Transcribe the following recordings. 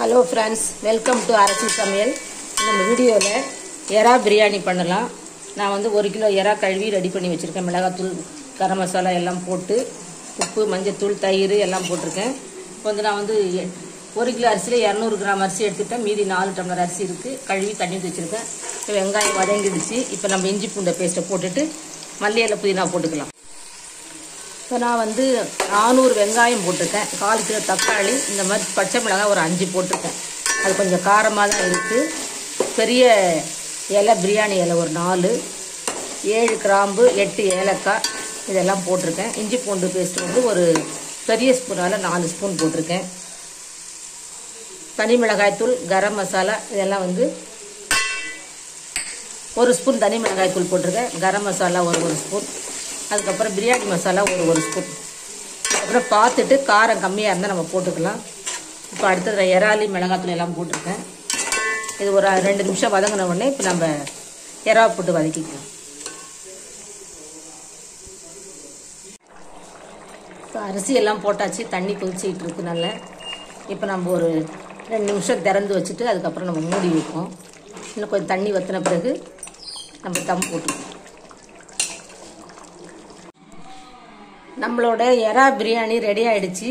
Hello friends welcome to Arasi Samayal நம்ம வீடியோவில் எறா பிரியாணி பண்ணலாம். நான் வந்து ஒரு கிலோ எறா கழுவி ரெடி பண்ணி வச்சுருக்கேன். மிளகாத்தூள் கரம் மசாலா எல்லாம் போட்டு உப்பு மஞ்சத்தூள் தயிர் எல்லாம் போட்டிருக்கேன். இப்போ வந்து நான் வந்து ஒரு கிலோ அரிசியில் இரநூறு கிராம் அரிசி எடுத்துக்கிட்டேன் மீதி நாலு டம்ளர் அரிசி இருக்குது கழுவி தண்ணி ஊற்றி வச்சுருக்கேன். இப்போ வெங்காயம் வதங்கிடுச்சு. இப்போ நம்ம இஞ்சி பூண்டை பேஸ்ட்டை போட்டுட்டு மல்லியில் புதினா போட்டுக்கலாம். இப்போ நான் வந்து நானூறு வெங்காயம் போட்டிருக்கேன். கால் கிலோ தக்காளி இந்த மாதிரி பச்சை மிளகாய் ஒரு அஞ்சு போட்டிருக்கேன். அது கொஞ்சம் காரமாக தான் இருக்குது பெரிய இலை பிரியாணி இலை ஒரு நாலு ஏழு கிராம்பு எட்டு ஏலக்காய் இதெல்லாம் போட்டிருக்கேன். இஞ்சி பூண்டு பேஸ்ட் வந்து ஒரு பெரிய ஸ்பூனால் நாலு ஸ்பூன் போட்டிருக்கேன். தனி மிளகாய்த்தூள் கரம் மசாலா இதெல்லாம் வந்து ஒரு ஸ்பூன் தனி மிளகாய் தூள் போட்டிருக்கேன். கரம் மசாலா ஒரு ஒரு ஸ்பூன். அதுக்கப்புறம் பிரியாணி மசாலா ஒரு ஒரு ஸ்பூன் அப்புறம் பார்த்துட்டு காரம் கம்மியாக இருந்தால் நம்ம போட்டுக்கலாம். இப்போ அடுத்தது இறாலி மிளகாத்தூள் எல்லாம் போட்டிருக்கேன். இது ஒரு ரெண்டு நிமிஷம் வதங்கின உடனே இப்போ நம்ம இறா போட்டு வதக்கிக்கலாம். இப்போ அரிசி எல்லாம் போட்டாச்சு. தண்ணி கொதிச்சிக்கிட்டு இருக்கு நல்லா. இப்போ நம்ம ஒரு ரெண்டு நிமிஷம் திறந்து வச்சுட்டு அதுக்கப்புறம் நம்ம மூடி வைப்போம். இன்னும் கொஞ்சம் தண்ணி வற்றின பிறகு நம்ம தம் போட்டுக்கோம் நம்மளோட எறா பிரியாணி ரெடி ஆயிடுச்சு.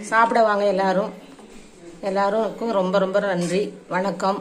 சாப்பிட வாங்க எல்லாரும். எல்லாருக்கும் ரொம்ப ரொம்ப நன்றி. வணக்கம்.